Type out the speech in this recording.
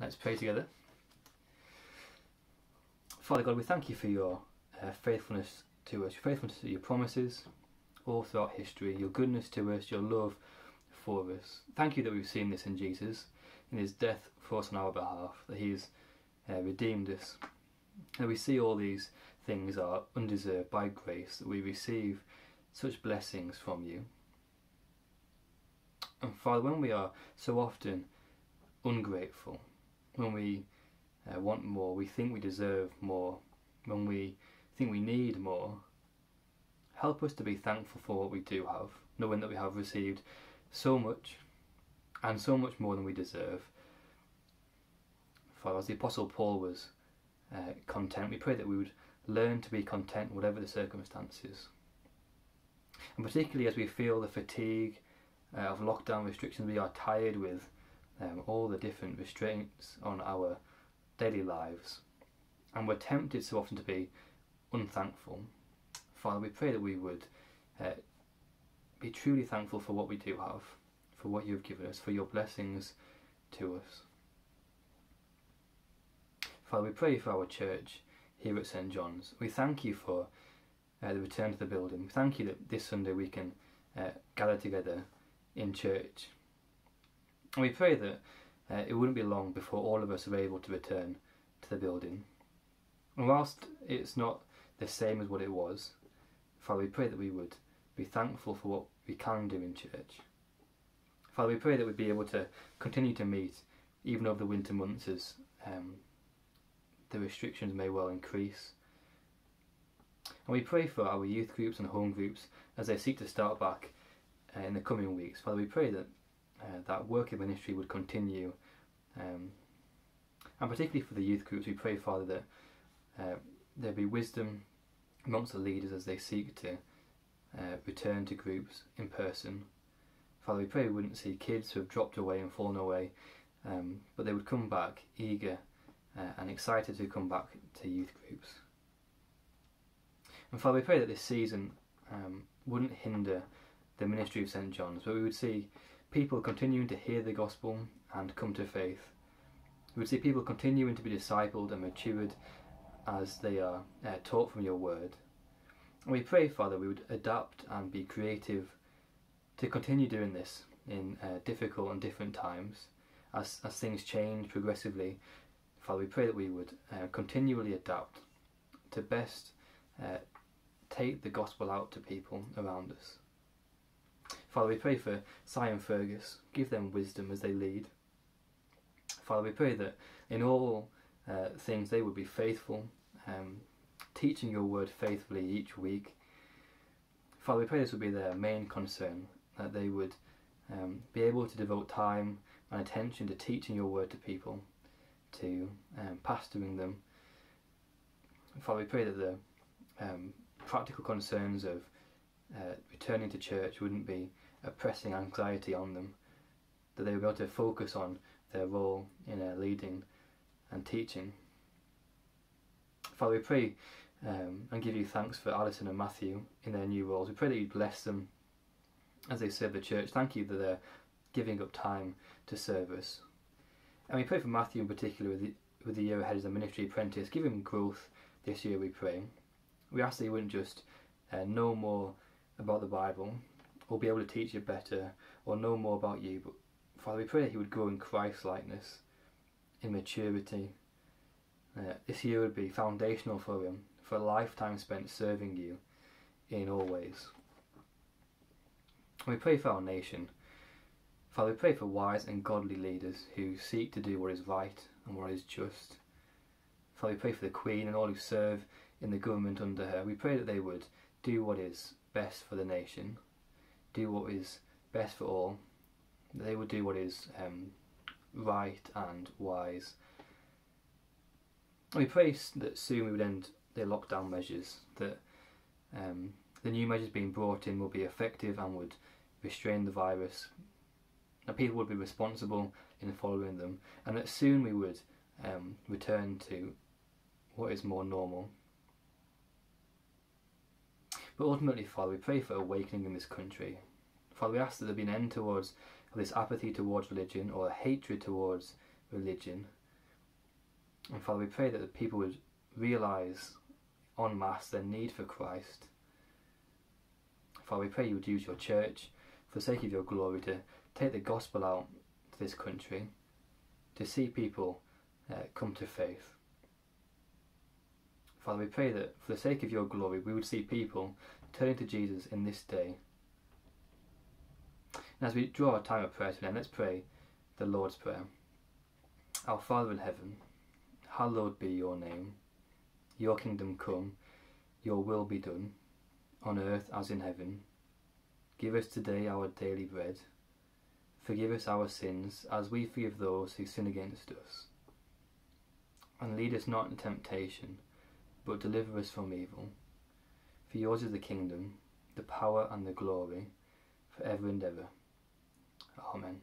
Let's pray together. Father God, we thank you for your uh, faithfulness to us, your faithfulness to your promises all throughout history, your goodness to us, your love for us. Thank you that we've seen this in Jesus, in his death for us on our behalf, that he has uh, redeemed us. And we see all these things are undeserved by grace, that we receive such blessings from you. And Father, when we are so often ungrateful, when we uh, want more, we think we deserve more, when we think we need more, help us to be thankful for what we do have, knowing that we have received so much and so much more than we deserve. For as the Apostle Paul was uh, content, we pray that we would learn to be content whatever the circumstances. And particularly as we feel the fatigue uh, of lockdown restrictions, we are tired with um, all the different restraints on our daily lives. And we're tempted so often to be unthankful. Father, we pray that we would uh, be truly thankful for what we do have, for what you've given us, for your blessings to us. Father, we pray for our church here at St John's. We thank you for uh, the return to the building. We thank you that this Sunday we can uh, gather together in church. And we pray that uh, it wouldn't be long before all of us are able to return to the building. And whilst it's not the same as what it was, Father, we pray that we would be thankful for what we can do in church. Father, we pray that we'd be able to continue to meet even over the winter months as um, the restrictions may well increase. And we pray for our youth groups and home groups as they seek to start back uh, in the coming weeks. Father, we pray that uh, that work of ministry would continue. Um, and particularly for the youth groups, we pray, Father, that uh, there be wisdom amongst the leaders as they seek to uh, return to groups in person. Father, we pray we wouldn't see kids who have dropped away and fallen away, um, but they would come back eager uh, and excited to come back to youth groups. And Father, we pray that this season um, wouldn't hinder the ministry of St. John's, but we would see people continuing to hear the gospel and come to faith. We would see people continuing to be discipled and matured as they are uh, taught from your word. And we pray, Father, we would adapt and be creative to continue doing this in uh, difficult and different times as, as things change progressively. Father, we pray that we would uh, continually adapt to best uh, take the gospel out to people around us. Father, we pray for Si and Fergus. Give them wisdom as they lead. Father, we pray that in all uh, things they would be faithful, um, teaching your word faithfully each week. Father, we pray this would be their main concern, that they would um, be able to devote time and attention to teaching your word to people, to um, pastoring them. Father, we pray that the um, practical concerns of uh, returning to church wouldn't be a pressing anxiety on them, that they would be able to focus on their role in uh, leading and teaching. Father, we pray um, and give you thanks for Alison and Matthew in their new roles. We pray that you bless them as they serve the church. Thank you that they're giving up time to serve us. And we pray for Matthew in particular with the, with the year ahead as a ministry apprentice. Give him growth this year, we pray. We ask that he wouldn't just uh, know more about the Bible or be able to teach it better or know more about you, but Father, we pray that he would grow in Christ likeness, in maturity. Uh, this year would be foundational for him, for a lifetime spent serving you in all ways. We pray for our nation. Father, we pray for wise and godly leaders who seek to do what is right and what is just. Father, we pray for the Queen and all who serve in the government under her. We pray that they would do what is best for the nation, do what is best for all, they would do what is um, right and wise. We pray that soon we would end the lockdown measures, that um, the new measures being brought in will be effective and would restrain the virus, that people would be responsible in following them, and that soon we would um, return to what is more normal. But ultimately, Father, we pray for awakening in this country. Father, we ask that there be an end towards this apathy towards religion or hatred towards religion, And Father, we pray that the people would realise en masse their need for Christ. Father, we pray you would use your church for the sake of your glory to take the gospel out to this country, to see people uh, come to faith. Father, we pray that for the sake of your glory, we would see people turning to Jesus in this day. And as we draw our time of prayer today, let's pray the Lord's Prayer. Our Father in heaven, hallowed be your name. Your kingdom come, your will be done, on earth as in heaven. Give us today our daily bread. Forgive us our sins, as we forgive those who sin against us. And lead us not into temptation, but deliver us from evil. For yours is the kingdom, the power, and the glory, for ever and ever. Amen.